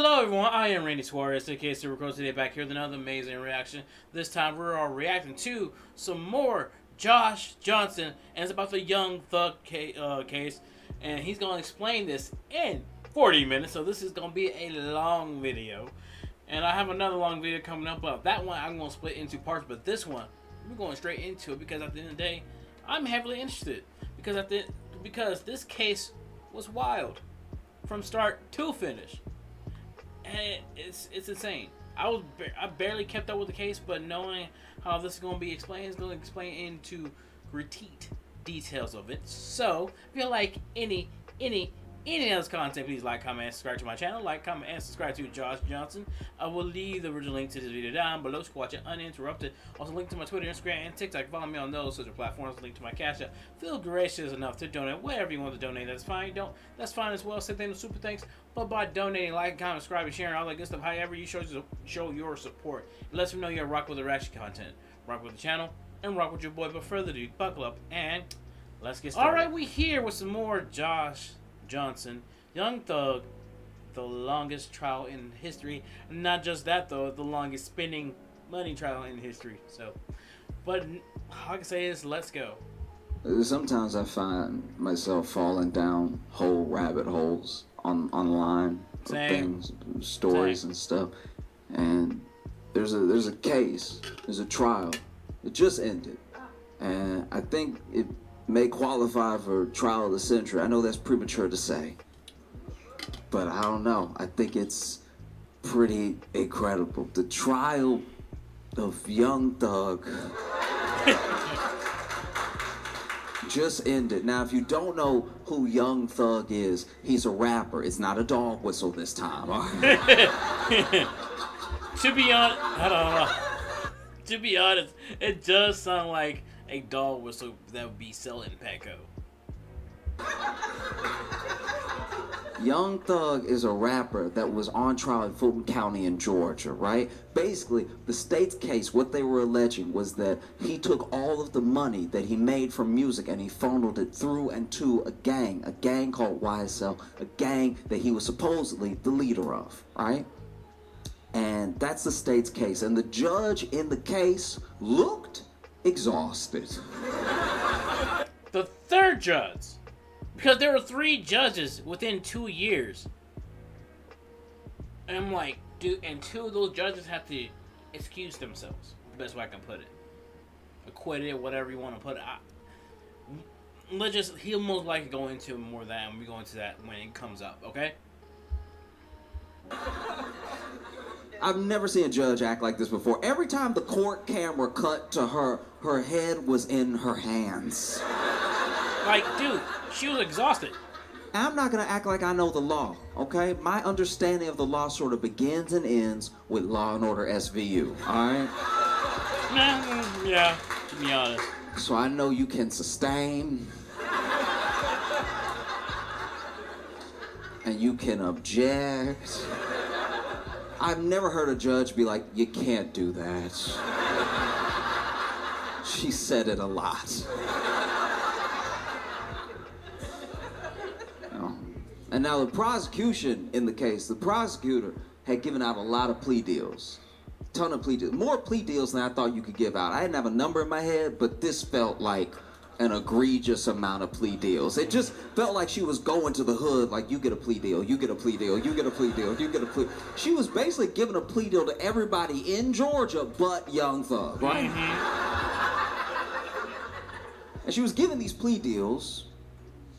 hello everyone, I am Randy Suarez, aka Silva Crow today back here with another amazing reaction. This time we're all reacting to some more Josh Johnson, and it's about the Young Thug ca uh, case, and he's going to explain this in 40 minutes, so this is going to be a long video. And I have another long video coming up, but that one I'm going to split into parts, but this one, we're going straight into it because at the end of the day, I'm heavily interested. Because at the because this case was wild from start to finish and it's it's insane. I was I barely kept up with the case, but knowing how this is going to be explained, is going to explain into critique details of it. So if you like any any any of this content, please like, comment, and subscribe to my channel. Like, comment, and subscribe to Josh Johnson. I will leave the original link to this video down below so watch it uninterrupted. Also, link to my Twitter, Instagram, and TikTok. Follow me on those social platforms. Link to my cash app. Feel gracious enough to donate whatever you want to donate. That's fine. Don't. That's fine as well. Say thank you, super thanks. But by donating, like, comment, subscribe, and sharing all that good stuff, however you show show your support, it lets me know you're rock with the reaction content, rock with the channel, and rock with your boy. But further ado, buckle up and let's get started. All right, we here with some more Josh Johnson. Young Thug, the longest trial in history. Not just that though, the longest spending money trial in history. So, but all I can say is, let's go. Sometimes I find myself falling down whole rabbit holes on online things, stories Same. and stuff. And there's a there's a case, there's a trial. It just ended, and I think it may qualify for trial of the century. I know that's premature to say, but I don't know. I think it's pretty incredible. The trial of Young Thug just ended. Now, if you don't know who Young Thug is, he's a rapper. It's not a dog whistle this time. to be honest, I don't know. To be honest, it does sound like a dog whistle that would be selling Petco. Young Thug is a rapper that was on trial in Fulton County in Georgia, right? Basically, the state's case, what they were alleging was that he took all of the money that he made from music and he funneled it through and to a gang, a gang called YSL, a gang that he was supposedly the leader of, right? And that's the state's case. And the judge in the case looked exhausted. The third judge because there were three judges within two years. And I'm like, dude, and two of those judges have to excuse themselves. The best way I can put it. Acquitted, whatever you want to put it. I, let's just, he'll most likely go into more of that, and we go into that when it comes up, okay? I've never seen a judge act like this before. Every time the court camera cut to her, her head was in her hands. Like, dude, she was exhausted. I'm not going to act like I know the law, okay? My understanding of the law sort of begins and ends with Law and Order SVU, all right? Mm, yeah, to be honest. So I know you can sustain. and you can object. I've never heard a judge be like, you can't do that. She said it a lot. And now the prosecution in the case, the prosecutor had given out a lot of plea deals. Ton of plea deals. More plea deals than I thought you could give out. I didn't have a number in my head, but this felt like an egregious amount of plea deals. It just felt like she was going to the hood like you get a plea deal, you get a plea deal, you get a plea deal, you get a plea. She was basically giving a plea deal to everybody in Georgia but Young Thug, right? Mm-hmm. And she was given these plea deals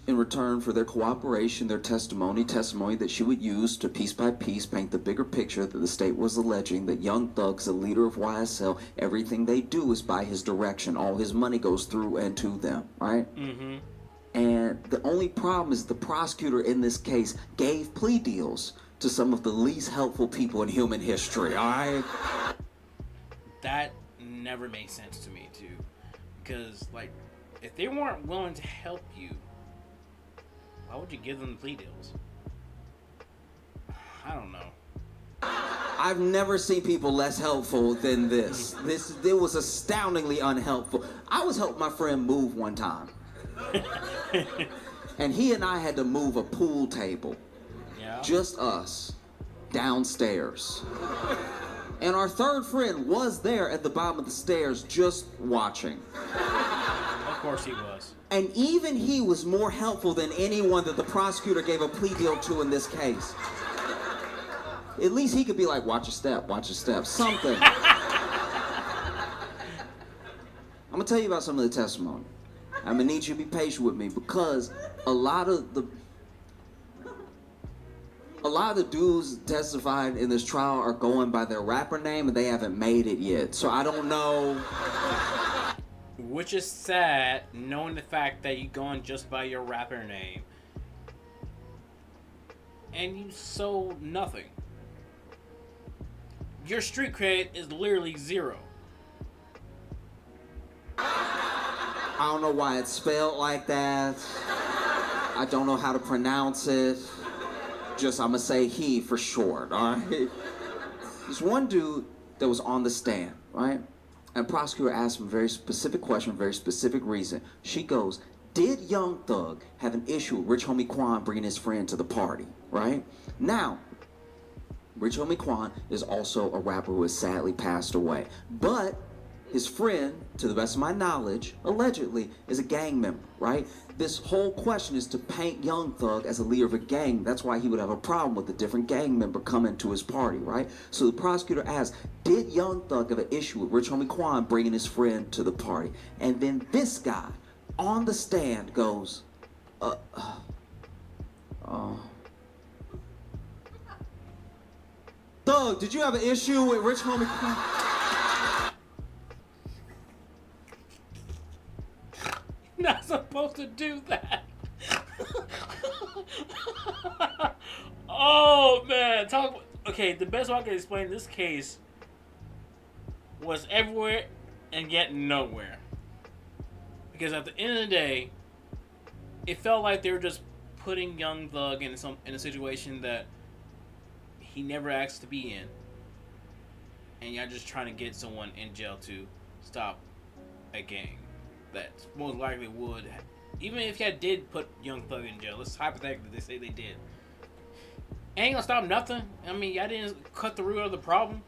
in return for their cooperation, their testimony, testimony that she would use to piece by piece paint the bigger picture that the state was alleging that Young Thug's the leader of YSL. Everything they do is by his direction. All his money goes through and to them, right? Mm-hmm. And the only problem is the prosecutor in this case gave plea deals to some of the least helpful people in human history, all right? That never made sense to me, too. Because, like, if they weren't willing to help you why would you give them plea deals? I don't know. I've never seen people less helpful than this. This it was astoundingly unhelpful. I was helping my friend move one time. and he and I had to move a pool table. Yeah. Just us. downstairs. And our third friend was there at the bottom of the stairs just watching. Of course he was. And even he was more helpful than anyone that the prosecutor gave a plea deal to in this case. At least he could be like, watch your step, watch your step, something. I'm gonna tell you about some of the testimony. I'm gonna need you to be patient with me because a lot of the a lot of the dudes testified in this trial are going by their rapper name and they haven't made it yet. So I don't know. Which is sad, knowing the fact that you're going just by your rapper name. And you sold nothing. Your street cred is literally zero. I don't know why it's spelled like that. I don't know how to pronounce it. Just, I'm gonna say he for short, all right? There's one dude that was on the stand, right? And prosecutor asked a very specific question, very specific reason. She goes, Did Young Thug have an issue with Rich Homie Quan bringing his friend to the party, right? Now, Rich Homie Quan is also a rapper who has sadly passed away. But his friend, to the best of my knowledge, allegedly, is a gang member, right? This whole question is to paint Young Thug as a leader of a gang. That's why he would have a problem with a different gang member coming to his party, right? So the prosecutor asks, did Young Thug have an issue with Rich Homie Quan bringing his friend to the party? And then this guy on the stand goes, uh, uh, uh Thug, did you have an issue with Rich Homie Quan? not supposed to do that. oh man, talk. Okay, the best way I can explain this case was everywhere and yet nowhere. Because at the end of the day, it felt like they were just putting Young Thug in some in a situation that he never asked to be in, and y'all just trying to get someone in jail to stop a gang that most likely would, even if you did put Young Thug in jail, let's hypothetically they say they did. Ain't gonna stop nothing. I mean, y'all didn't cut the root of the problem.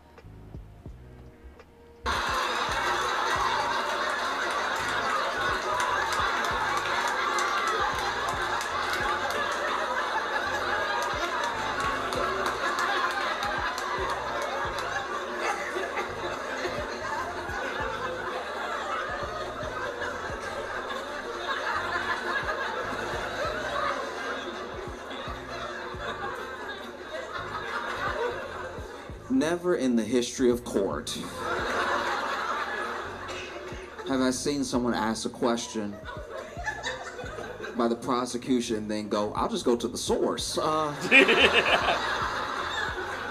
In the history of court have I seen someone ask a question by the prosecution and then go, I'll just go to the source. Uh,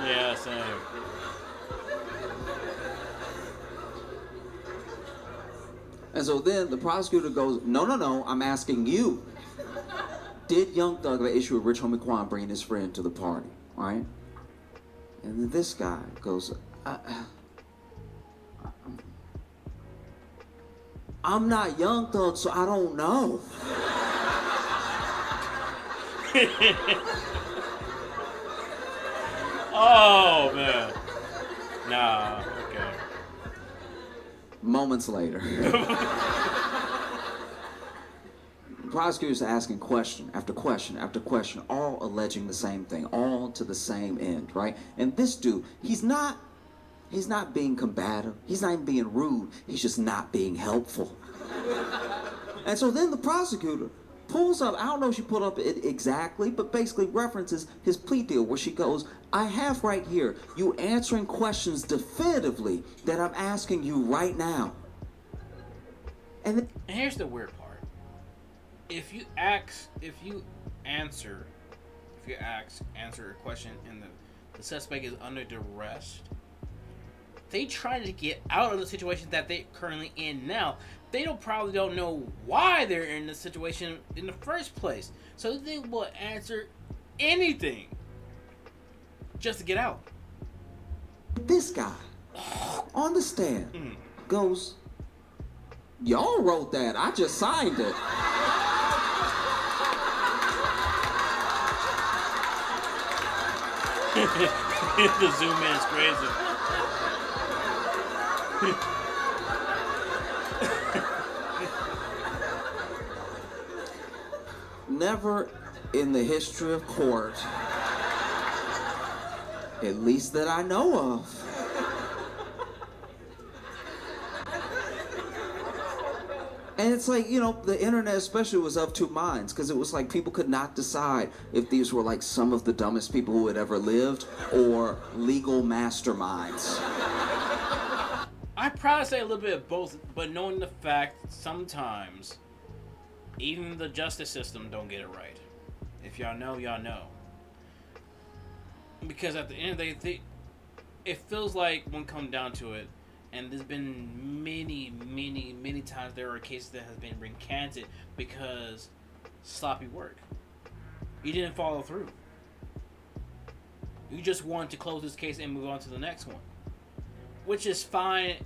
yeah, same. And so then the prosecutor goes, No, no, no, I'm asking you. Did Young Thug an issue with Rich Homie Quan bringing his friend to the party? Right? And then this guy goes, I, I'm not Young Thug, so I don't know. oh, man. Nah, okay. Moments later. prosecutors are asking question after question after question, all alleging the same thing, all to the same end, right? And this dude, he's not, he's not being combative. He's not even being rude. He's just not being helpful. and so then the prosecutor pulls up, I don't know if she pulled up it exactly, but basically references his plea deal where she goes, I have right here you answering questions definitively that I'm asking you right now. And, then, and here's the weird part if you ask, if you answer, if you ask, answer a question and the, the suspect is under duress, they try to get out of the situation that they're currently in now. They don't probably don't know why they're in the situation in the first place. So they will answer anything just to get out. This guy on the stand mm. goes, Y'all wrote that. I just signed it. the zoom in is crazy. Never in the history of court, at least that I know of, And it's like, you know, the internet especially was of two minds because it was like people could not decide if these were like some of the dumbest people who had ever lived or legal masterminds. I probably say a little bit of both, but knowing the fact sometimes even the justice system don't get it right. If y'all know, y'all know. Because at the end of the day, it feels like when come down to it, and there's been many, many, many times there are cases that has been recanted because sloppy work. You didn't follow through. You just wanted to close this case and move on to the next one, which is fine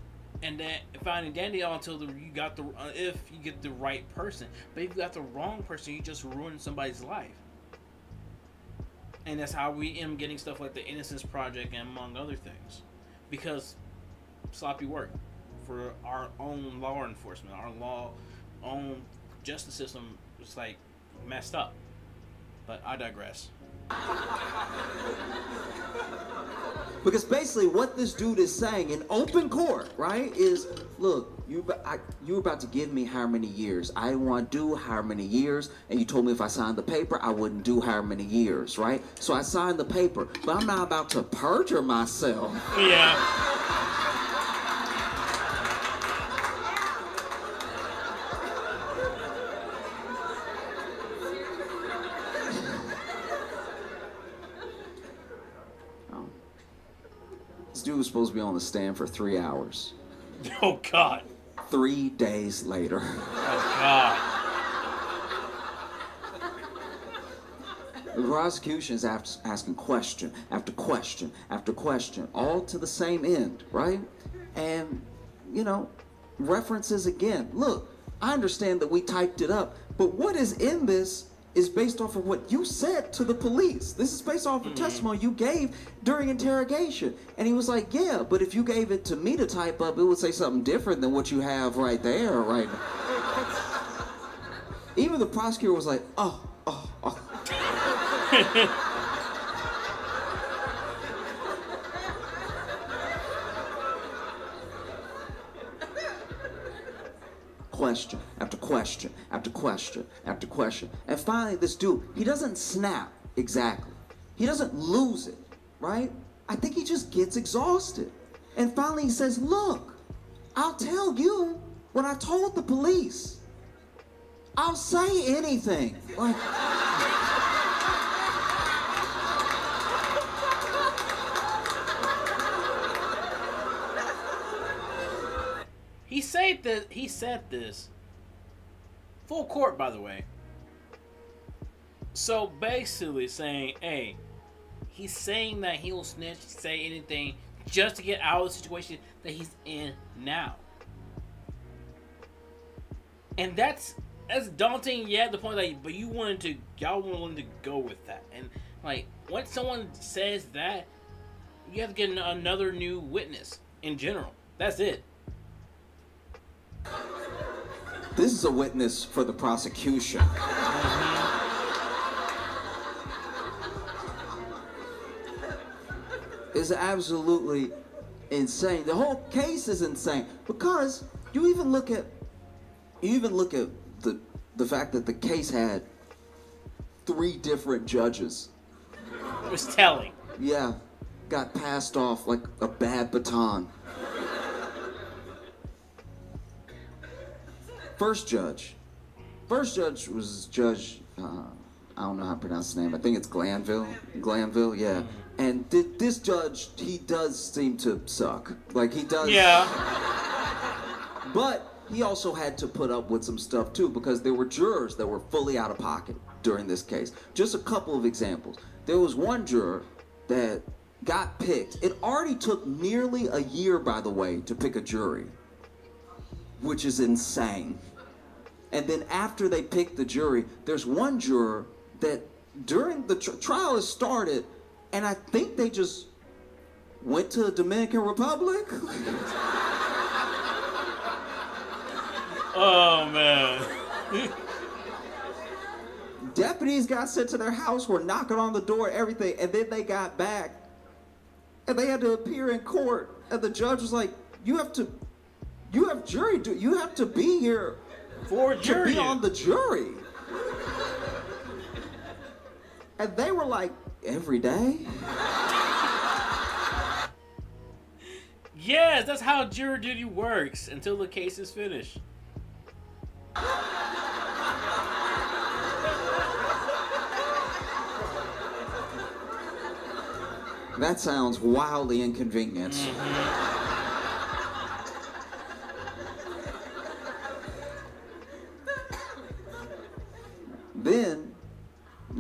and then fine and dandy until the, you got the uh, if you get the right person. But if you got the wrong person, you just ruin somebody's life. And that's how we am getting stuff like the Innocence Project and among other things, because sloppy work for our own law enforcement, our law own justice system is like messed up. But I digress. Because basically, what this dude is saying in open court, right, is look, you I, you were about to give me how many years? I didn't want to do how many years, and you told me if I signed the paper, I wouldn't do how many years, right? So I signed the paper, but I'm not about to perjure myself. Yeah. dude was supposed to be on the stand for three hours. Oh God. Three days later. Oh God. The prosecution is asking question after question after question, all to the same end, right? And, you know, references again. Look, I understand that we typed it up, but what is in this is based off of what you said to the police. This is based off of mm-hmm. testimony you gave during interrogation. And he was like, Yeah, but if you gave it to me to type up, it would say something different than what you have right there, right Even the prosecutor was like, Oh, oh, oh. question after question after question after question. And finally, this dude, he doesn't snap exactly. He doesn't lose it, right? I think he just gets exhausted. And finally, he says, Look, I'll tell you what I told the police. I'll say anything. Like, He said that he said this full court, by the way. So basically, saying, "Hey, he's saying that he'll snitch, say anything, just to get out of the situation that he's in now." And that's that's daunting. Yeah, the point that, but you wanted to, y'all wanted to go with that, and like once someone says that, you have to get another new witness in general. That's it. This is a witness for the prosecution. It's absolutely insane. The whole case is insane because you even look at you even look at the the fact that the case had three different judges. It was telling. Yeah, got passed off like a bad baton. First judge. First judge was Judge, uh, I don't know how to pronounce his name. I think it's Glanville. Glanville, yeah. And th- this judge, he does seem to suck. Like, he does. Yeah. But he also had to put up with some stuff too because there were jurors that were fully out of pocket during this case. Just a couple of examples. There was one juror that got picked. It already took nearly a year, by the way, to pick a jury which is insane. And then after they pick the jury, there's one juror that during the tr- trial has started, and I think they just went to the Dominican Republic. Oh man. Deputies got sent to their house, were knocking on the door, everything, and then they got back, and they had to appear in court, and the judge was like, "You have to, you have jury, duty. you have to be here For to jury. be on the jury." And they were like, "Every day." Yes, that's how jury duty works until the case is finished. That sounds wildly inconvenient. Mm-hmm. Then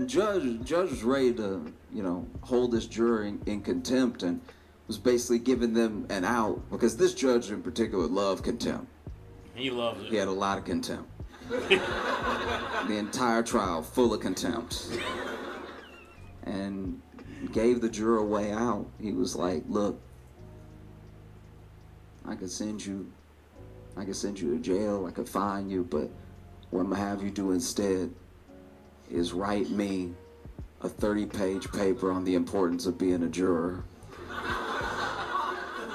judge judge was ready to, you know, hold this jury in, in contempt and was basically giving them an out because this judge in particular loved contempt. He loves it. He had a lot of contempt. the entire trial full of contempt. And gave the juror a way out. He was like, look, I could send you I could send you to jail, I could fine you, but what I'm gonna have you do instead is write me a 30 page paper on the importance of being a juror.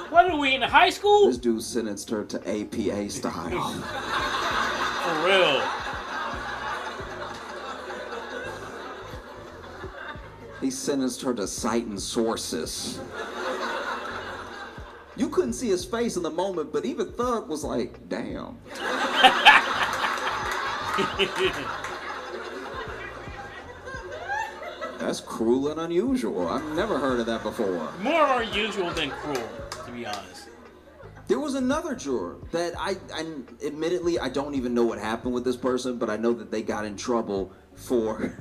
What are we in high school? This dude sentenced her to APA style. For real. He sentenced her to citing sources. You couldn't see his face in the moment, but even Thug was like, damn. That's cruel and unusual. I've never heard of that before. More unusual than cruel, to be honest. There was another juror that I, I admittedly I don't even know what happened with this person, but I know that they got in trouble for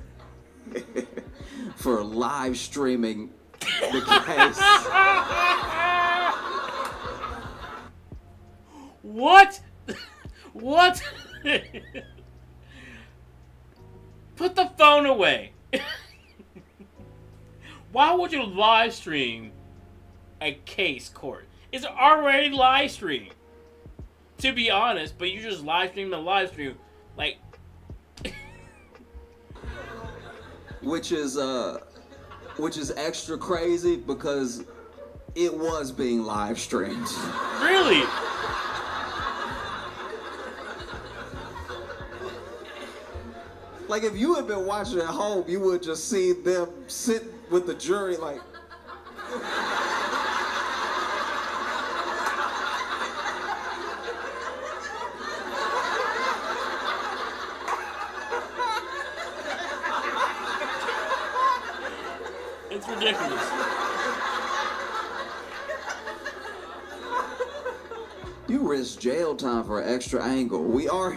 for live streaming the case. What? what? Put the phone away. Why would you live stream a case court? It's already live streamed. To be honest, but you just live stream the live stream. Like, which is uh which is extra crazy because it was being live streamed. really? Like if you had been watching at home, you would just see them sit with the jury like It's ridiculous. you risk jail time for an extra angle. We are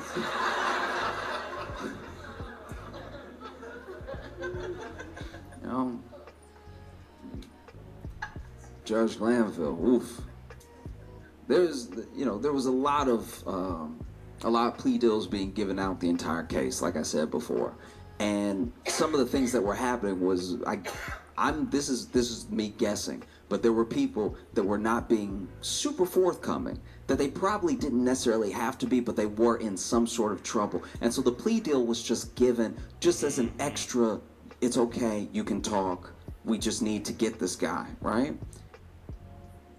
Judge Glanville, oof. There's, you know, there was a lot of, um, a lot of plea deals being given out the entire case, like I said before, and some of the things that were happening was, I, I'm, this is, this is me guessing, but there were people that were not being super forthcoming, that they probably didn't necessarily have to be, but they were in some sort of trouble, and so the plea deal was just given just as an extra it's okay, you can talk. We just need to get this guy, right?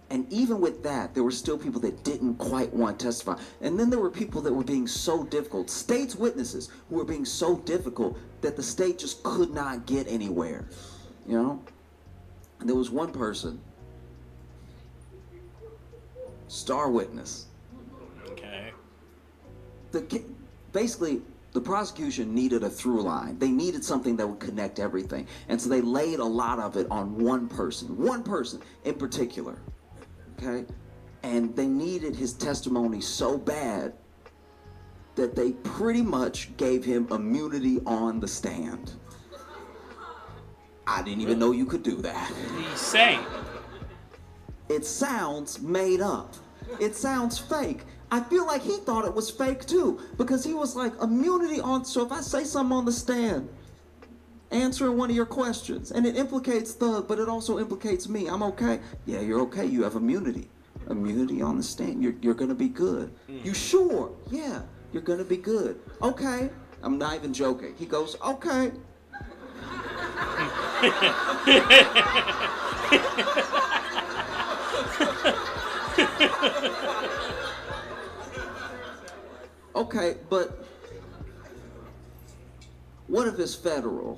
And even with that, there were still people that didn't quite want to testify. And then there were people that were being so difficult, state's witnesses who were being so difficult that the state just could not get anywhere, you know? And there was one person, star witness, Okay. the basically the prosecution needed a through line. They needed something that would connect everything. And so they laid a lot of it on one person, one person in particular. Okay? And they needed his testimony so bad that they pretty much gave him immunity on the stand. I didn't even know you could do that. He's saying. It sounds made up. It sounds fake. I feel like he thought it was fake too because he was like immunity on. So if I say something on the stand answering one of your questions. And it implicates Thug, but it also implicates me. I'm okay. Yeah, you're okay. You have immunity. Immunity on the stand. You're, you're going to be good. Mm. You sure? Yeah, you're going to be good. Okay. I'm not even joking. He goes, okay. okay, but what if it's federal?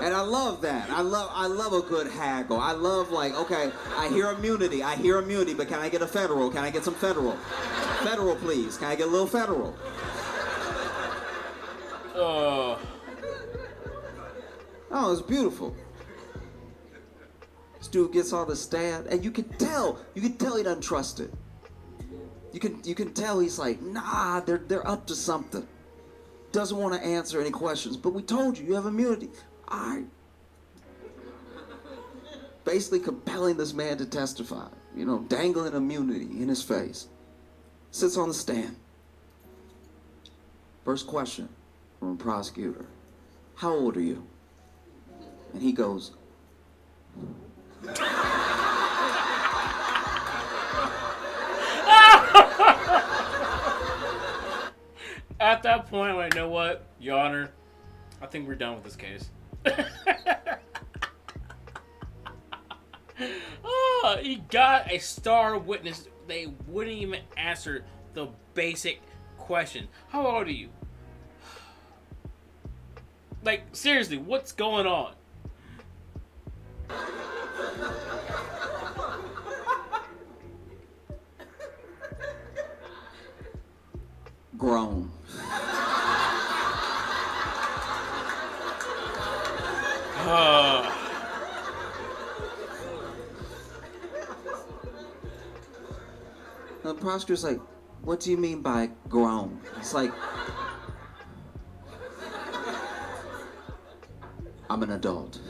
And I love that. I love I love a good haggle. I love like, okay, I hear immunity. I hear immunity, but can I get a federal? Can I get some federal? Federal, please. Can I get a little federal? Oh. Oh, it's beautiful. This dude gets all the stab, and you can tell, you can tell he doesn't trust it. You can you can tell he's like, nah, they're they're up to something. Doesn't want to answer any questions, but we told you you have immunity. Right. Basically compelling this man to testify, you know, dangling immunity in his face. Sits on the stand. First question from a prosecutor. How old are you? And he goes, At that point, like, you know what, Your Honor, I think we're done with this case. oh, he got a star witness. They wouldn't even answer the basic question. How old are you? Like, seriously, what's going on? Grown. Uh. The prosecutor's like, what do you mean by grown? It's like, I'm an adult.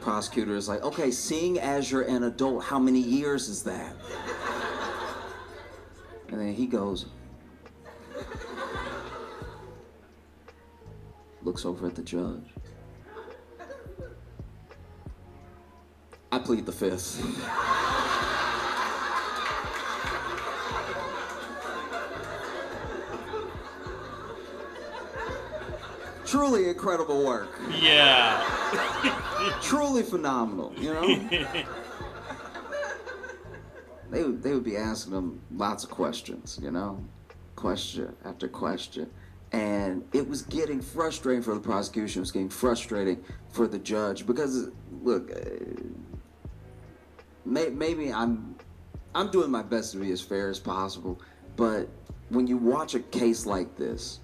Prosecutor is like, okay, seeing as you're an adult, how many years is that? And then he goes, looks over at the judge. I plead the fifth. Truly incredible work. Yeah. Truly phenomenal, you know? they, would, they would be asking them lots of questions, you know? Question after question. And it was getting frustrating for the prosecution, it was getting frustrating for the judge because, look, uh, may, maybe I'm, I'm doing my best to be as fair as possible, but when you watch a case like this,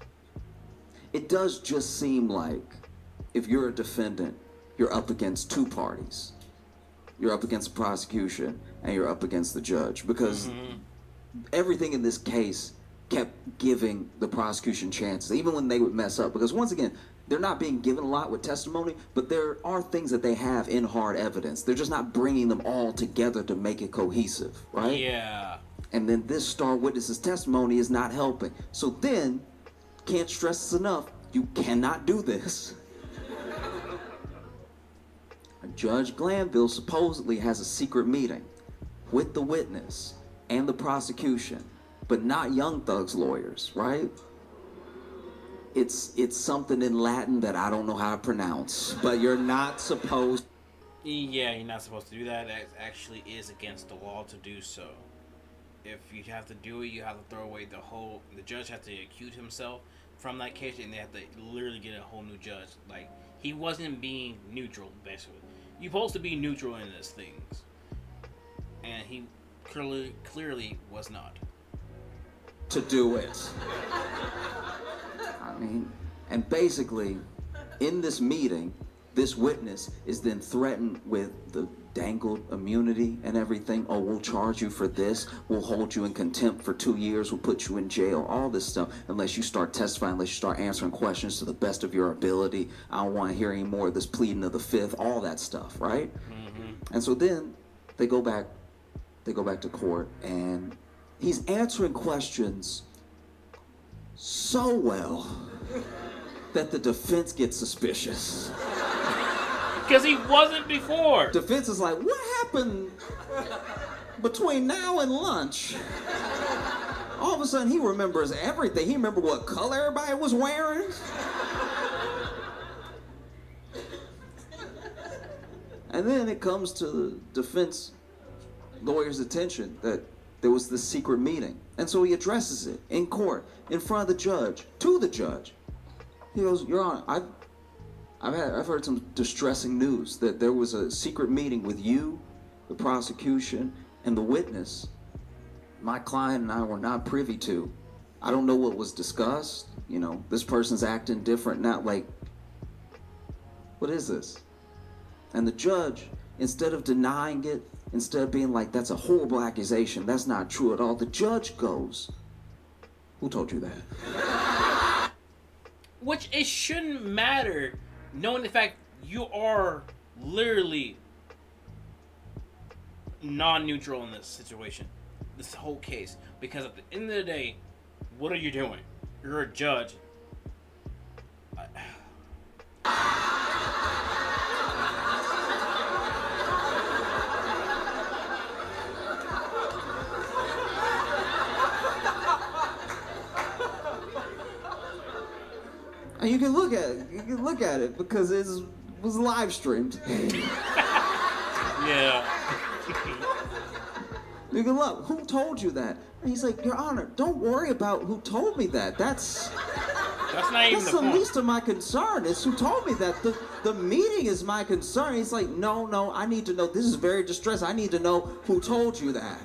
it does just seem like if you're a defendant, you're up against two parties. You're up against the prosecution and you're up against the judge because mm-hmm. everything in this case kept giving the prosecution chances, even when they would mess up. Because once again, they're not being given a lot with testimony, but there are things that they have in hard evidence. They're just not bringing them all together to make it cohesive, right? Yeah. And then this star witness's testimony is not helping. So then can't stress this enough. You cannot do this. Judge Glanville supposedly has a secret meeting with the witness and the prosecution, but not Young Thug's lawyers, right? It's it's something in Latin that I don't know how to pronounce, but you're not supposed. Yeah, you're not supposed to do that. That actually is against the law to do so. If you have to do it, you have to throw away the whole. The judge has to accuse himself from that case, and they have to literally get a whole new judge. Like he wasn't being neutral, basically. You're supposed to be neutral in these things, and he clearly clearly was not. To do it. I mean, and basically, in this meeting, this witness is then threatened with the dangled immunity and everything. Oh, we'll charge you for this. We'll hold you in contempt for two years. We'll put you in jail. All this stuff. Unless you start testifying, unless you start answering questions to the best of your ability. I don't want to hear any more of this pleading of the fifth. All that stuff, right? Mm-hmm. And so then they go back. They go back to court, and he's answering questions so well that the defense gets suspicious. Because he wasn't before. Defense is like, what happened between now and lunch? All of a sudden, he remembers everything. He remembered what color everybody was wearing. And then it comes to the defense lawyer's attention that there was this secret meeting. And so he addresses it in court, in front of the judge, to the judge. He goes, Your Honor, I've, I've, had, I've heard some distressing news that there was a secret meeting with you, the prosecution, and the witness. My client and I were not privy to. I don't know what was discussed. You know, this person's acting different not Like, what is this? And the judge, instead of denying it, instead of being like, that's a horrible accusation, that's not true at all, the judge goes, Who told you that? Which it shouldn't matter, knowing the fact you are literally non-neutral in this situation, this whole case. Because at the end of the day, what are you doing? You're a judge. And you can look at it, you can look at it because it was live streamed. Yeah. You can look, who told you that? And he's like, Your Honor, don't worry about who told me that. That's That's not even that's the the least of my concern. Is who told me that. The the meeting is my concern. He's like, No, no, I need to know. This is very distressing. I need to know who told you that.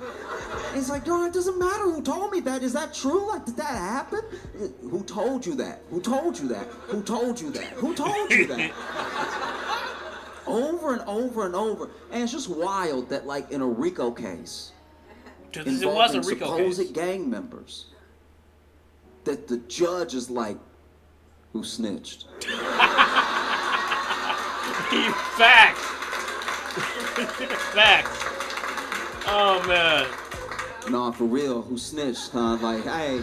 And he's like, Your Honor, it doesn't matter who told me that. Is that true? Like, did that happen? Who told you that? Who told you that? Who told you that? Who told you that? over and over and over. And it's just wild that, like, in a RICO case, Because it was a involving Rico supposed case. gang members, that the judge is like, who snitched? Facts. Facts. Oh man. No, for real, who snitched? Huh? Like, hey,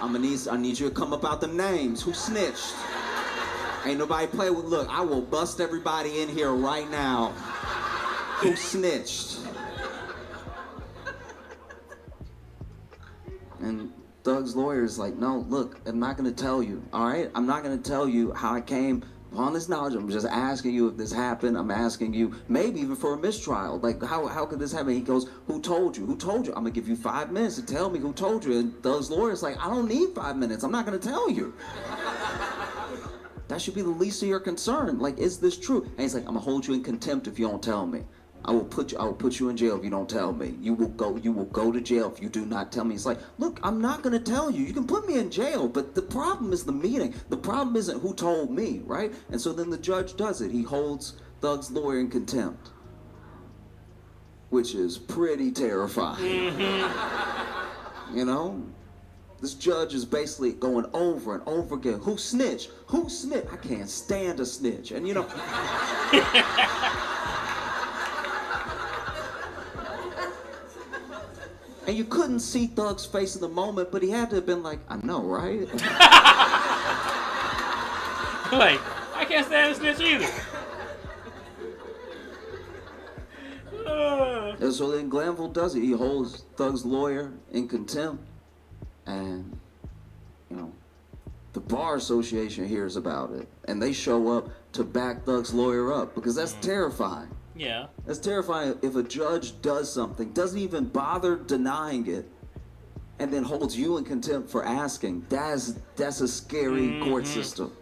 I'm gonna need, I need you to come up out them names. Who snitched? Ain't nobody play with. Look, I will bust everybody in here right now. Who snitched? And Thug's lawyer is like, no, look, I'm not gonna tell you. All right, I'm not gonna tell you how I came upon this knowledge. I'm just asking you if this happened. I'm asking you, maybe even for a mistrial. Like, how how could this happen? He goes, who told you? Who told you? I'm gonna give you five minutes to tell me who told you. And Thug's lawyer is like, I don't need five minutes. I'm not gonna tell you. That should be the least of your concern. Like, is this true? And he's like, I'm gonna hold you in contempt if you don't tell me. I will put you. I will put you in jail if you don't tell me. You will go. You will go to jail if you do not tell me. It's like, look, I'm not gonna tell you. You can put me in jail, but the problem is the meeting. The problem isn't who told me, right? And so then the judge does it. He holds Thug's lawyer in contempt, which is pretty terrifying. Mm-hmm. You know, this judge is basically going over and over again. Who snitched? Who snitched? I can't stand a snitch. And you know. and you couldn't see Thug's face in the moment, but he had to have been like, I know, right? Like, I can't stand this snitch either. Uh, And so then Glanville does it. He holds Thug's lawyer in contempt. And, you know, the Bar Association hears about it. And they show up to back Thug's lawyer up because that's terrifying. Yeah. That's terrifying if a judge does something, doesn't even bother denying it, and then holds you in contempt for asking. That's that's a scary mm-hmm. court system.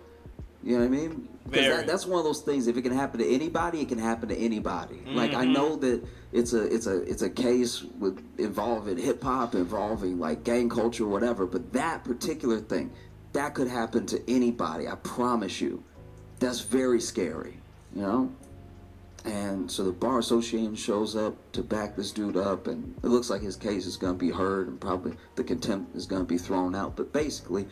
You know what I mean? Because that, that's one of those things. If it can happen to anybody, it can happen to anybody. Like I mm-hmm. know that it's a it's a it's a case with involving hip hop, involving like gang culture, or whatever. But that particular thing, that could happen to anybody. I promise you. That's very scary. You know. And so the bar association shows up to back this dude up, and it looks like his case is going to be heard, and probably the contempt is going to be thrown out. But basically,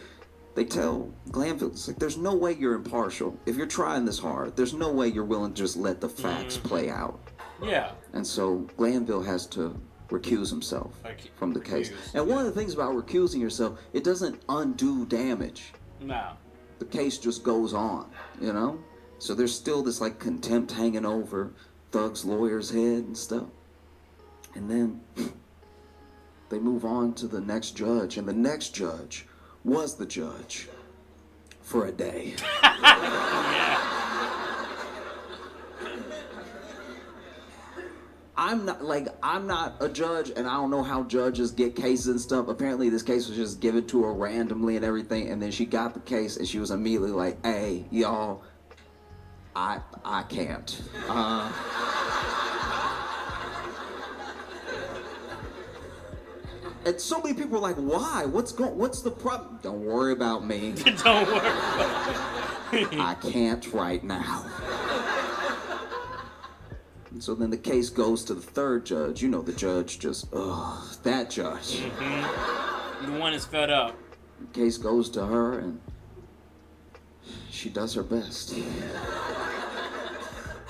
they tell Glanville, it's like, there's no way you're impartial. If you're trying this hard, there's no way you're willing to just let the facts play out. Yeah. And so Glanville has to recuse himself from the case. And one of the things about recusing yourself, it doesn't undo damage. No. The case just goes on, you know? So there's still this like contempt hanging over Thug's lawyer's head and stuff. And then they move on to the next judge, and the next judge was the judge for a day. I'm not like I'm not a judge, and I don't know how judges get cases and stuff. Apparently, this case was just given to her randomly and everything, and then she got the case, and she was immediately like, "Hey, y'all, I I can't." Uh, and so many people are like, "Why? What's going? What's the problem?" Don't worry about me. Don't worry. I can't right now. And so then the case goes to the third judge. You know, the judge just, ugh, that judge. Mm-hmm. The one is fed up. The case goes to her, and she does her best.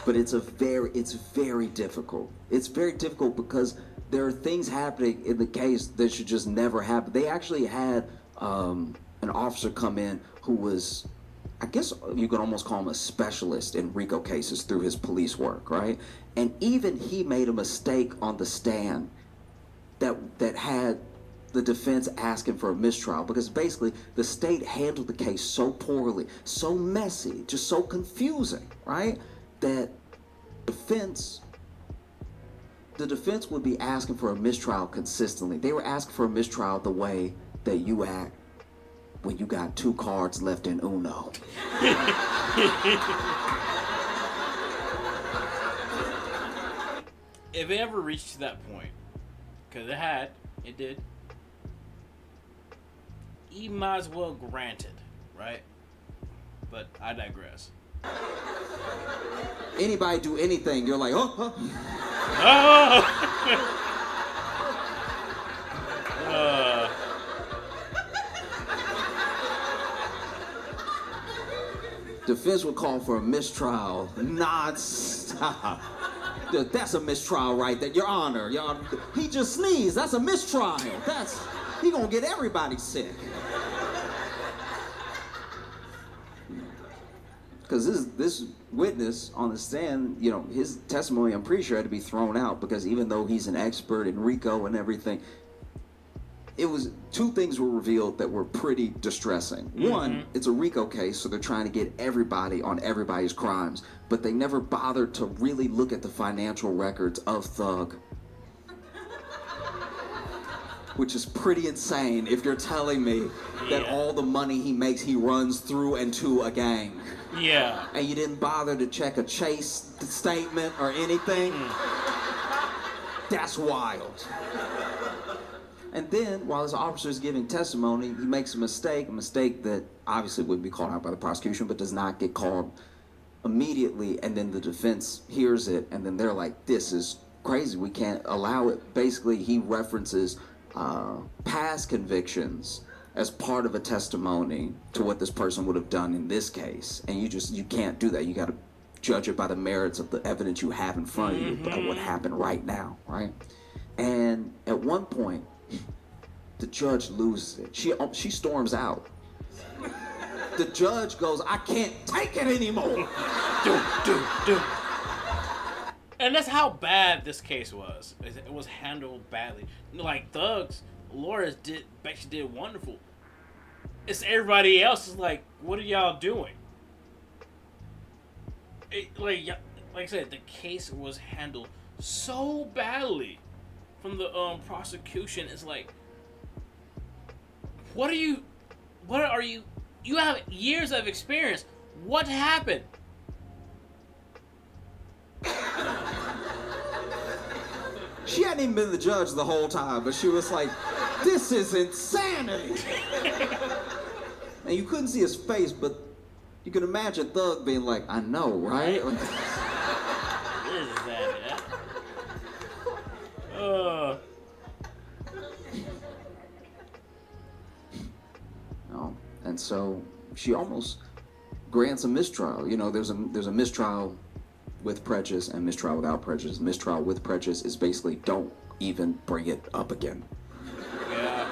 but it's a very, it's very difficult. It's very difficult because there are things happening in the case that should just never happen. They actually had um, an officer come in who was I guess you could almost call him a specialist in RICO cases through his police work, right? And even he made a mistake on the stand that that had the defense asking for a mistrial because basically the state handled the case so poorly, so messy, just so confusing, right? That defense the defense would be asking for a mistrial consistently. They were asking for a mistrial the way that you act when you got two cards left in Uno. If it ever reached that point, because it had, it did, you might as well grant it, right? But I digress. Anybody do anything, you're like, oh, huh. Oh! uh, defense would call for a mistrial non-stop. That's a mistrial right there, Your Honor. Your Honor. He just sneezed. That's a mistrial. That's he gonna get everybody sick. Because this this witness on the stand, you know, his testimony, I'm pretty sure had to be thrown out because even though he's an expert in RICO and everything, it was two things were revealed that were pretty distressing. Mm-hmm. One, it's a RICO case, so they're trying to get everybody on everybody's crimes, but they never bothered to really look at the financial records of Thug. Which is pretty insane if you're telling me that Yeah. all the money he makes he runs through and to a gang. yeah. And you didn't bother to check a chase statement or anything? Mm. That's wild. And then, while this officer is giving testimony, he makes a mistake, a mistake that obviously would be called out by the prosecution, but does not get called immediately. And then the defense hears it, and then they're like, this is crazy. We can't allow it. Basically, he references uh, past convictions as part of a testimony to what this person would have done in this case. And you just, you can't do that. You got to judge it by the merits of the evidence you have in front of you, by what happened right now, right? And at one point, the judge loses it. She she storms out. The judge goes, "I can't take it anymore." do, do, do. And that's how bad this case was. It was handled badly. Like Thugs, lawyers did basically did wonderful. It's everybody else is like, what are y'all doing? It, like, like I said, the case was handled so badly from the um prosecution. It's like, what are you? What are you? You have years of experience. What happened? She hadn't even been the judge the whole time, but she was like, "This is insanity." and you couldn't see his face, but you could imagine Thug being like, "I know, right?" What is that? Uh, No. And so she almost grants a mistrial. You know, there's a there's a mistrial with prejudice and mistrial without prejudice. Mistrial with prejudice is basically don't even bring it up again. Yeah.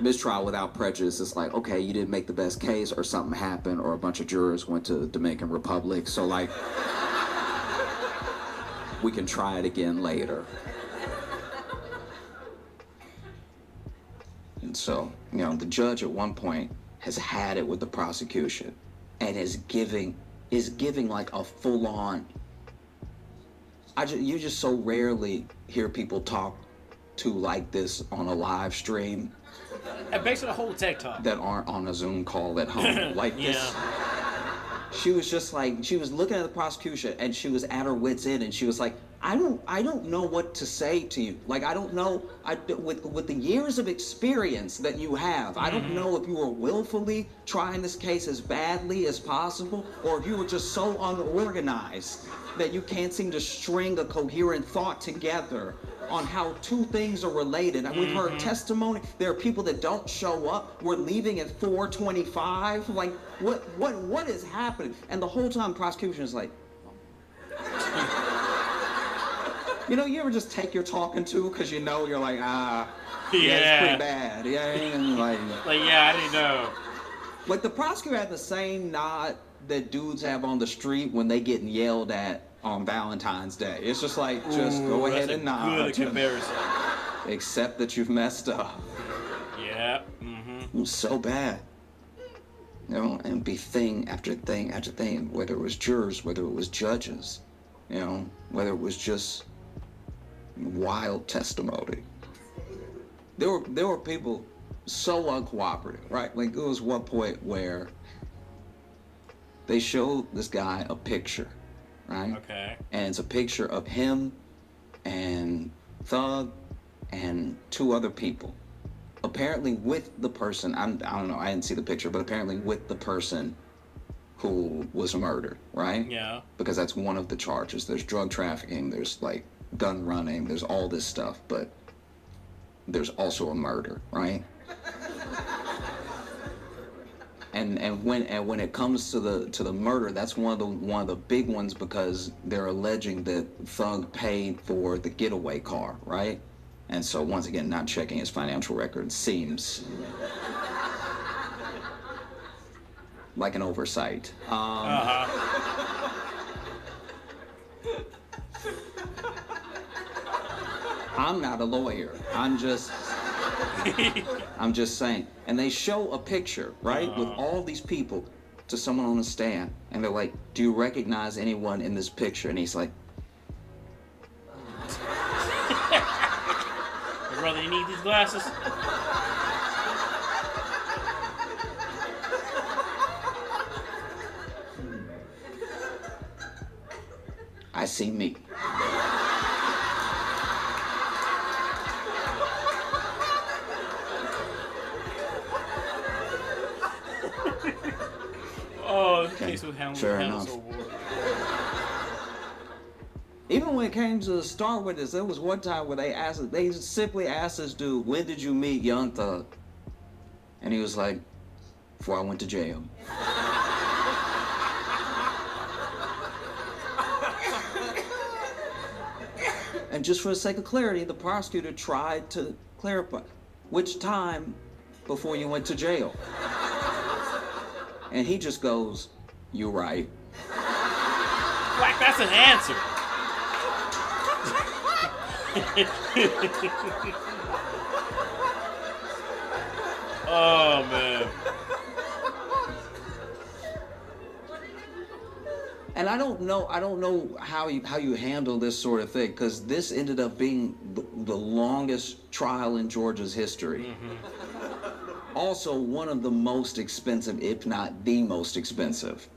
Mistrial without prejudice is like, okay, you didn't make the best case, or something happened, or a bunch of jurors went to the Dominican Republic. So, like, we can try it again later. And so, you know, the judge at one point has had it with the prosecution and is giving is giving like a full on I just, you just so rarely hear people talk to like this on a live stream And basically the whole TikTok. that aren't on a Zoom call at home like this. She was just like she was looking at the prosecution and she was at her wits end and she was like, I don't I don't know what to say to you. Like I don't know I with with the years of experience that you have, I don't mm-hmm. know if you were willfully trying this case as badly as possible or if you were just so unorganized that you can't seem to string a coherent thought together on how two things are related. And we've heard mm-hmm. testimony. There are people that don't show up. We're leaving at 425. Like, what what what is happening? And the whole time prosecution is like, you know, you ever just take your talking to because you know you're like, ah, yeah, it's Yeah. pretty bad. Yeah, like, Like, yeah, I didn't know. like the prosecutor had the same nod that dudes have on the street when they getting yelled at on Valentine's Day. It's just like, just go ahead and nod. Good comparison. Accept that you've messed up. Yeah. Mm-hmm. It was so bad. You know, and be thing after thing after thing, whether it was jurors, whether it was judges, you know, whether it was just wild testimony. There were there were people so uncooperative, right? Like there was one point where they showed this guy a picture, right? Okay. and it's a picture of him and Thug and two other people. Apparently, with the person, I'm, I don't know, I didn't see the picture, but apparently with the person who was murdered, right? Yeah. Because that's one of the charges. There's drug trafficking, there's like gun running, there's all this stuff, but there's also a murder, right? and and when and when it comes to the to the murder, that's one of the one of the big ones because they're alleging that Thug paid for the getaway car, right? And so once again, not checking his financial record seems like an oversight. Um, Uh-huh. I'm not a lawyer. I'm just I'm just saying. And they show a picture, right, with uh-huh. all these people to someone on the stand, and they're like, "Do you recognize anyone in this picture?" And he's like, Brother, you need these glasses? "I see me." Oh, the case with Hamilton. Fair Hamilton enough. Even when it came to the star witness, there was one time where they asked, they simply asked this dude, "When did you meet Young Thug?" And he was like, "Before I went to jail." and just for the sake of clarity, the prosecutor tried to clarify which time before you went to jail. And he just goes, You're right." Like, that's an answer. oh, man. And I don't know, I don't know how you how you handle this sort of thing because this ended up being the, the longest trial in Georgia's history. Mm-hmm. Also, one of the most expensive, if not the most expensive,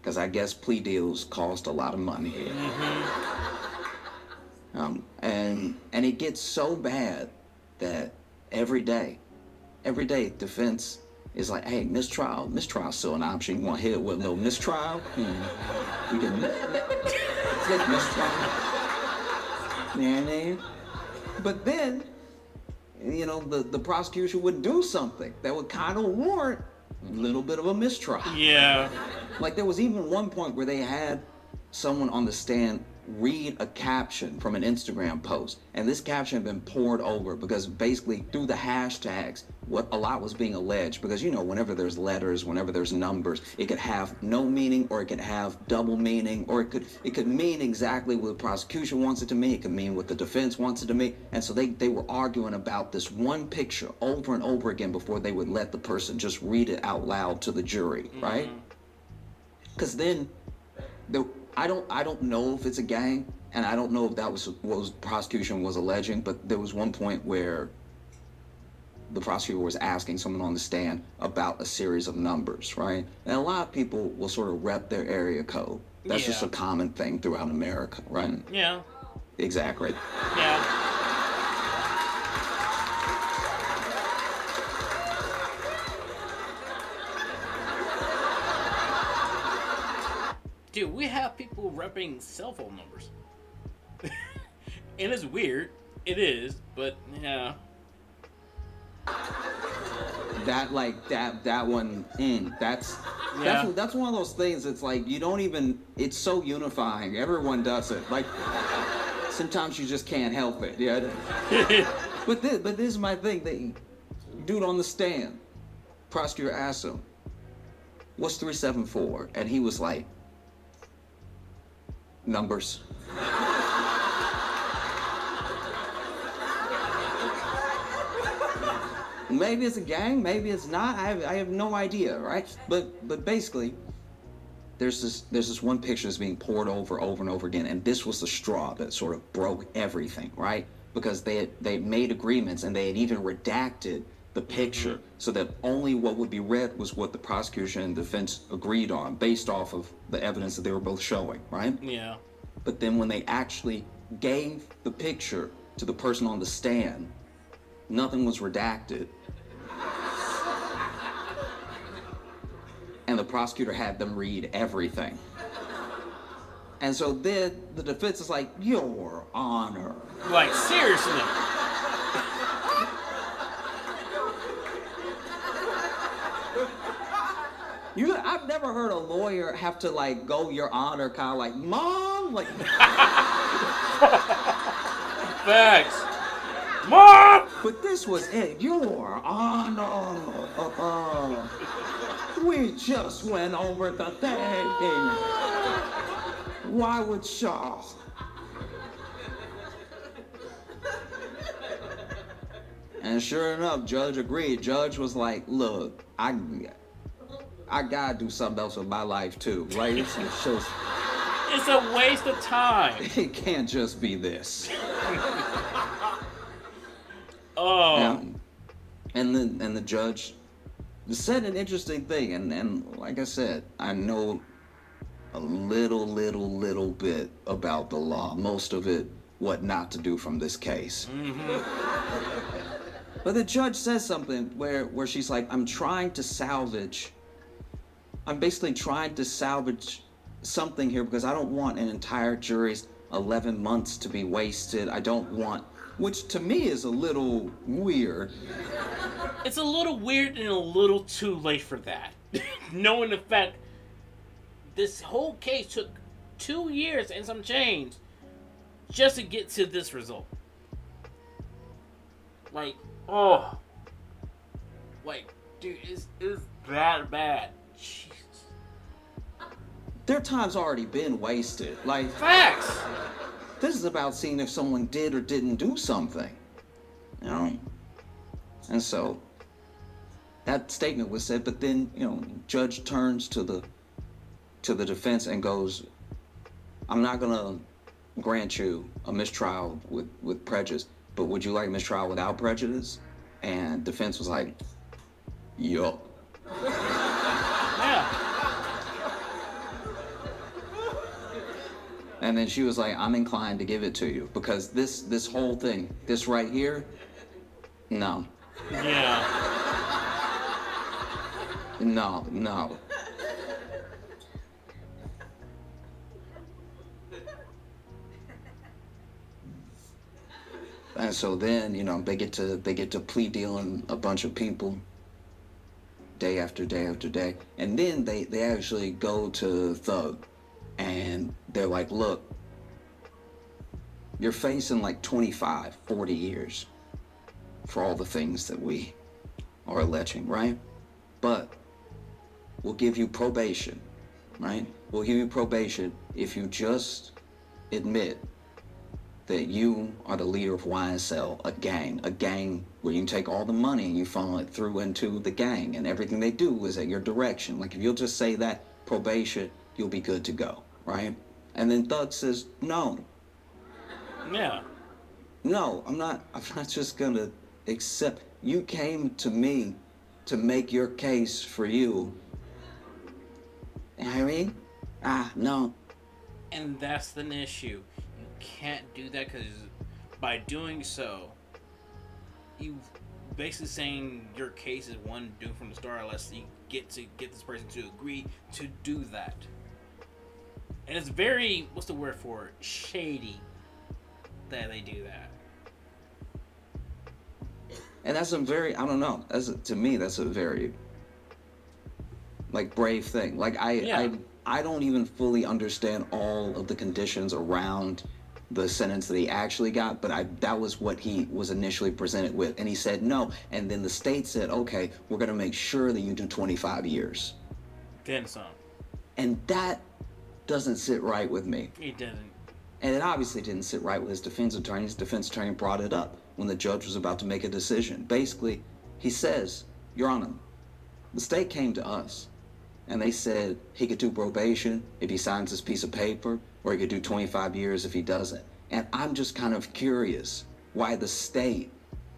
because I guess plea deals cost a lot of money. Um, and and it gets so bad that every day, every day, defense is like, hey, mistrial, mistrial's still an option. You want to hit it with a little mistrial? Hmm. We can take mistrial. You know what I mean? But then, you know, the, the prosecution would do something that would kind of warrant a little bit of a mistrial. Yeah. Like there was even one point where they had someone on the stand read a caption from an Instagram post. And this caption had been poured over because basically through the hashtags, what a lot was being alleged. Because you know, whenever there's letters, whenever there's numbers, it could have no meaning or it could have double meaning, or it could it could mean exactly what the prosecution wants it to mean, it could mean what the defense wants it to mean. And so they, they were arguing about this one picture over and over again before they would let the person just read it out loud to the jury, mm-hmm. right? Because then the I don't I don't know if it's a gang, and I don't know if that was what was prosecution was alleging, but there was one point where the prosecutor was asking someone on the stand about a series of numbers, right? And a lot of people will sort of rep their area code. That's yeah. just a common thing throughout America, right? Yeah. Exactly. Yeah. Dude, we have people repping cell phone numbers. and it's weird. It is, but yeah. That like that that one mm, that's yeah. that's that's one of those things it's like you don't even it's so unifying. Everyone does it. Like sometimes you just can't help it. Yeah. but this but this is my thing. They dude on the stand, prosecutor asked him, What's 374? And he was like, numbers. maybe it's a gang, maybe it's not. I have, I have no idea, right? But but basically, there's this there's this one picture that's being poured over over and over again, and this was the straw that sort of broke everything, right? Because they had, they made agreements and they had even redacted the picture so that only what would be read was what the prosecution and defense agreed on based off of the evidence that they were both showing, right? Yeah. But then when they actually gave the picture to the person on the stand, nothing was redacted. and the prosecutor had them read everything. And so then the defense is like, Your Honor. Like, seriously. You, I've never heard a lawyer have to like go your honor, kind of like, mom, like. Facts. Mom. But this was it. Your honor. Uh, uh, we just went over the thing. Why would Shaw? And sure enough, Judge agreed. Judge was like, look, I I gotta do something else with my life too. Right? It's, it's just. It's a waste of time. It can't just be this. oh. And, and the and the judge said an interesting thing, and and like I said, I know a little, little, little bit about the law. Most of it, what not to do from this case. Mm-hmm. But the judge says something where where she's like, "I'm trying to salvage." I'm basically trying to salvage something here because I don't want an entire jury's 11 months to be wasted. I don't want, which to me is a little weird. It's a little weird and a little too late for that. Knowing the fact this whole case took two years and some change just to get to this result. Like, oh. Like, dude, is it's that bad. Jeez their time's already been wasted. Like facts. This is about seeing if someone did or didn't do something. You know? And so that statement was said, but then, you know, judge turns to the to the defense and goes, I'm not gonna grant you a mistrial with, with prejudice, but would you like mistrial without prejudice? And defense was like, Yup. And then she was like, I'm inclined to give it to you because this this whole thing, this right here, no. Yeah. No, no. And so then, you know, they get to they get to plea dealing a bunch of people day after day after day. And then they, they actually go to Thug and they're like, look, you're facing like 25, 40 years for all the things that we are alleging, right? But we'll give you probation, right? We'll give you probation if you just admit that you are the leader of YSL, a gang, a gang where you take all the money and you funnel it through into the gang, and everything they do is at your direction. Like if you'll just say that probation, you'll be good to go, right? And then Thug says, no. Yeah. No, I'm not. I'm not just gonna accept. You came to me to make your case for you. You know I mean? Ah, no. And that's the issue. You can't do that because by doing so, you basically saying your case is one doomed from the start unless you get to get this person to agree to do that. And it's very what's the word for it? Shady that they do that. And that's a very I don't know. That's to me that's a very like brave thing. Like I Yeah. I I don't even fully understand all of the conditions around the sentence that he actually got, but I that was what he was initially presented with, and he said no. And then the state said, okay, we're gonna make sure that you do 25 years, Then some. and that doesn't sit right with me. He didn't. And it obviously didn't sit right with his defense attorney. His defense attorney brought it up when the judge was about to make a decision. Basically, he says, Your Honor, the state came to us and they said he could do probation if he signs this piece of paper, or he could do 25 years if he doesn't. And I'm just kind of curious why the state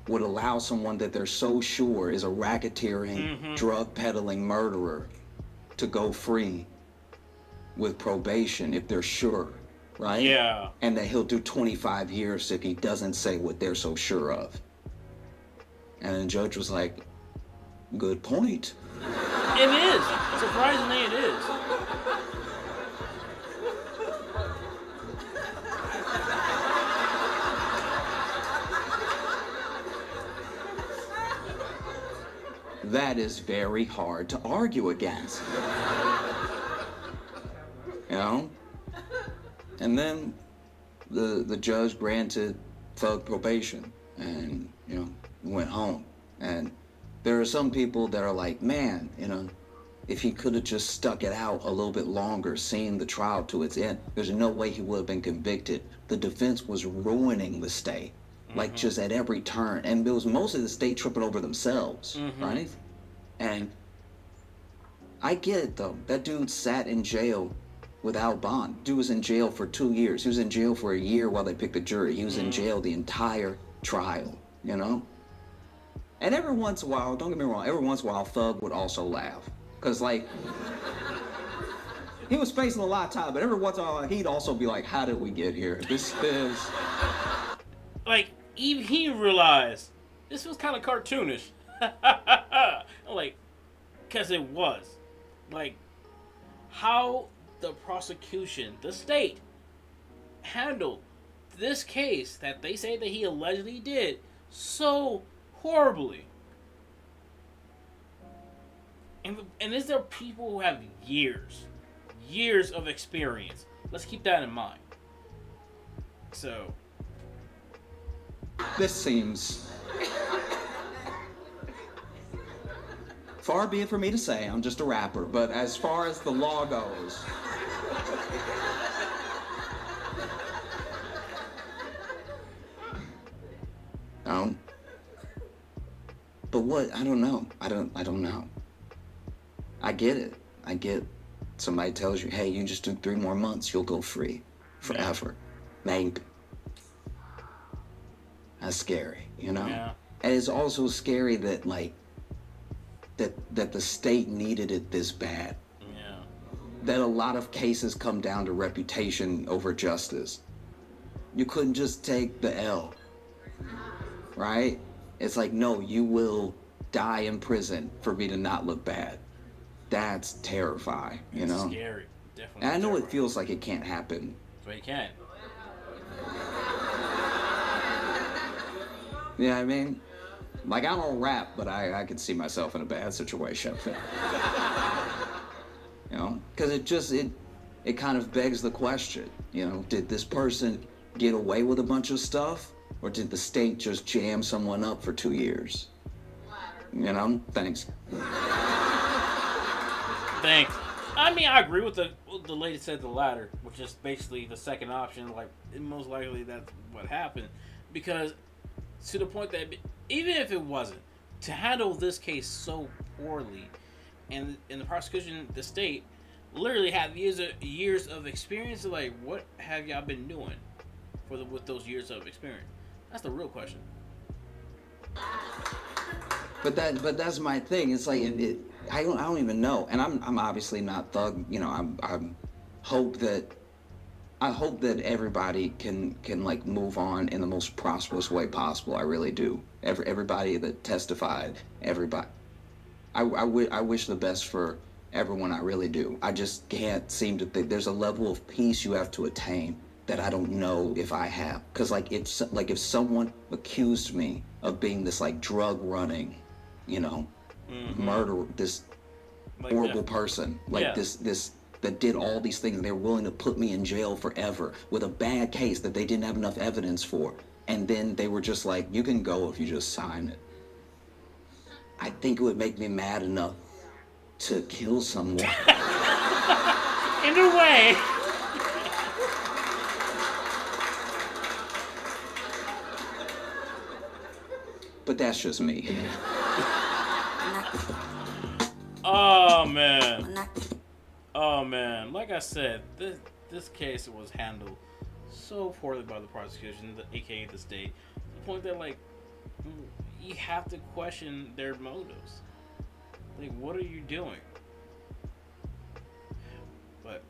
would allow someone that they're so sure is a racketeering, mm-hmm. drug peddling murderer to go free with probation if they're sure, right? Yeah. and that he'll do 25 years if he doesn't say what they're so sure of. And the judge was like, good point. It is. Surprisingly, it is. That is very hard to argue against. You know? And then the the judge granted Thug probation and, you know, went home. And there are some people that are like, man, you know, if he could have just stuck it out a little bit longer, seen the trial to its end, there's no way he would have been convicted. The defense was ruining the state, like mm-hmm. just at every turn. And it was mostly the state tripping over themselves, mm-hmm. right? And I get it though. That dude sat in jail without bond. Dude was in jail for two years. He was in jail for a year while they picked the jury. He was in mm. jail the entire trial, you know? And every once in a while, don't get me wrong, every once in a while, Thug would also laugh. Because, like, he was facing a lot of time, but every once in a while, he'd also be like, how did we get here? This is. like even he realized this was kind of cartoonish. like, cause it was, like, how the prosecution, the state, handled this case that they say that he allegedly did so horribly. And and is there people who have years, years of experience? Let's keep that in mind. So. This seems. Far be it for me to say, I'm just a rapper, but as far as the law goes. Um, but what? I don't know. I don't. I don't know. I get it. I get. Somebody tells you, "Hey, you just do three more months, you'll go free, forever." Maybe. That's scary, you know. Yeah. And it's also scary that like that that the state needed it this bad. Yeah. That a lot of cases come down to reputation over justice. You couldn't just take the L. Right? It's like no, you will die in prison for me to not look bad. That's terrifying, you know. Scary. Definitely. And I know it feels like it can't happen. But you can't. You know what I mean? Like I don't rap, but I, I could see myself in a bad situation. you know, because it just it it kind of begs the question. You know, did this person get away with a bunch of stuff, or did the state just jam someone up for two years? You know, thanks. Thanks. I mean, I agree with the with the lady said the latter, which is basically the second option. Like, most likely that's what happened, because to the point that even if it wasn't, to handle this case so poorly, and in the prosecution, the state literally had years of years of experience. Like, what have y'all been doing for the with those years of experience? That's the real question. But that, but that's my thing. It's like it, it, I don't, I don't even know. And I'm, I'm obviously not thug. You know, I'm, I'm hope that, I hope that everybody can, can like move on in the most prosperous way possible. I really do. Every, everybody that testified, everybody. I, I, w- I wish the best for everyone. I really do. I just can't seem to think. There's a level of peace you have to attain that I don't know if I have. Cause like if like if someone accused me of being this like drug running, you know, mm-hmm. murder this like, horrible yeah. person, like yeah. this this that did all these things and they were willing to put me in jail forever with a bad case that they didn't have enough evidence for. And then they were just like, you can go if you just sign it. I think it would make me mad enough to kill someone. in a way. But that's just me. oh man. Oh man. Like I said, this this case was handled so poorly by the prosecution, the, aka the state, to the point that like you have to question their motives. Like, what are you doing? But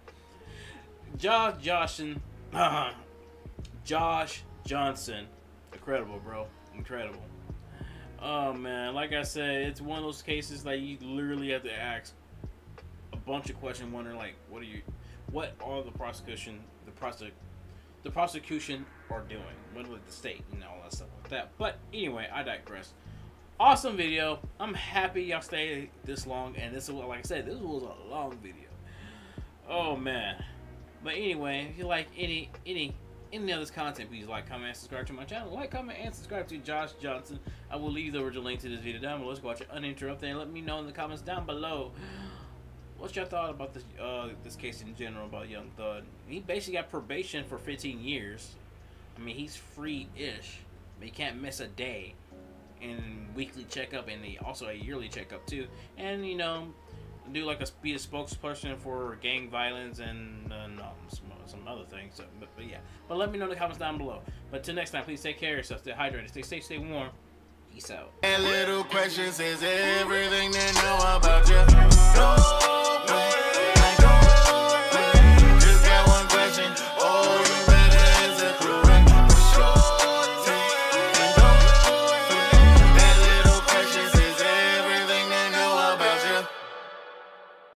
Josh Johnson, uh, Josh Johnson, incredible, bro, incredible. Oh man, like I said, it's one of those cases that you literally have to ask a bunch of questions, wondering like, what are you, what are the prosecution, the prosec, the prosecution are doing? What with the state, you know, all that stuff like that. But anyway, I digress awesome video. I'm happy y'all stayed this long, and this is like I said, this was a long video. Oh man. But anyway, if you like any any any of this content, please like, comment, and subscribe to my channel. Like, comment, and subscribe to Josh Johnson. I will leave the original link to this video down below. Let's watch it uninterrupted and let me know in the comments down below. What's your thought about this uh, this case in general about Young Thug? He basically got probation for 15 years. I mean, he's free-ish, but he can't miss a day and weekly checkup and also a yearly checkup too. And you know, do like a be a spokesperson for gang violence and uh, no, some, some other things. So, but, but, yeah, but let me know in the comments down below. But till next time, please take care of yourself, stay hydrated, stay safe, stay warm. Peace out. Little everything they know about you. No,